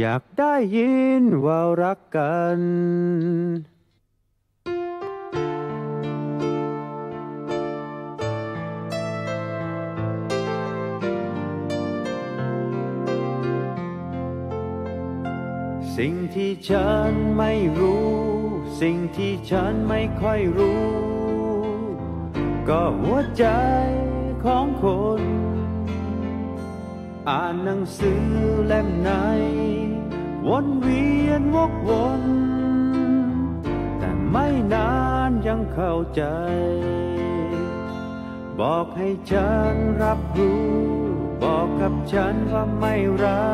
อยากได้ยินว่ารักกันสิ่งที่ฉันไม่รู้ สิ่งที่ฉันไม่ค่อยรู้ ก็หัวใจของคน อ่านหนังสือเล่มไหน วนเวียนวกวนแต่ไม่นานยังเข้าใจ บอกให้ฉันรับรู้ บอกกับฉันว่าไม่รั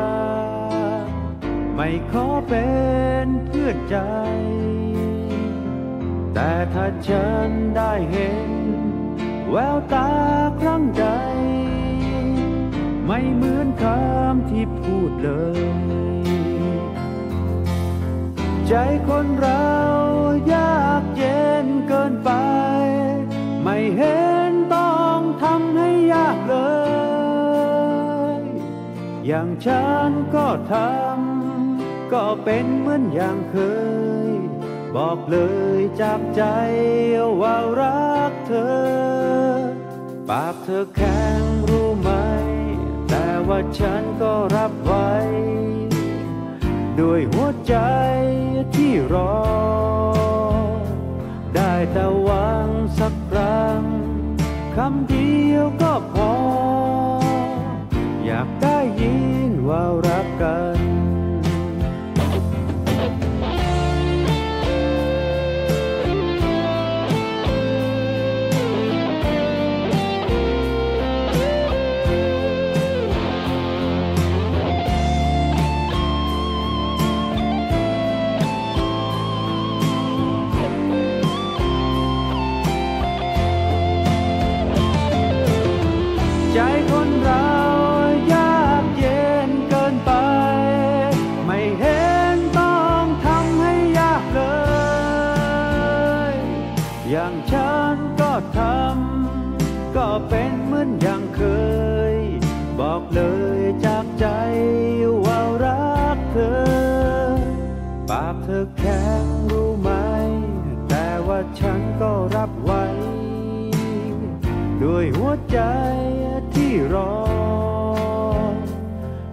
ก ไม่ขอเป็นเพื่อนใจ แต่ถ้าฉันได้เห็น แววตาครั้งใด ไม่เหมือนคำที่พูดเลย ใจคนเรายากเย็นเกินไป ไม่เห็นต้องทำให้ยากเลย อย่างฉันก็ทำก็เป็นเหมือนอย่างเคย บอกเลยจากใจว่ารักเธอ ปากเธอแข็งรู้ไหม แต่ว่าฉันก็รับไว้ ด้วยหัวใจ รอ ได้แต่หวังสักครั้งคำเดียวก็พอ อยากได้ยินว่ารัก คนเรายากเย็นเกินไป ไม่เห็นต้องทำให้ยากเลย อย่างฉันก็ทำก็เป็นเหมือนอย่างเคย บอกเลยจากใจว่ารักเธอ ปากเธอแข็งรู้ไหม แต่ว่าฉันก็รับไว้ ด้วยหัวใจที่รอ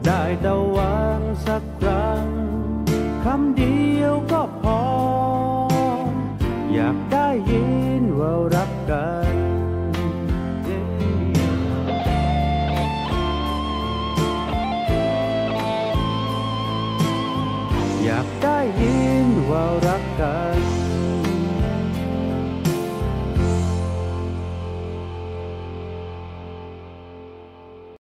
ได้แต่หวังสักครั้งคำเดียวก็พอ อยากได้ยินว่ารักกันอยากได้ยินว่ารักกัน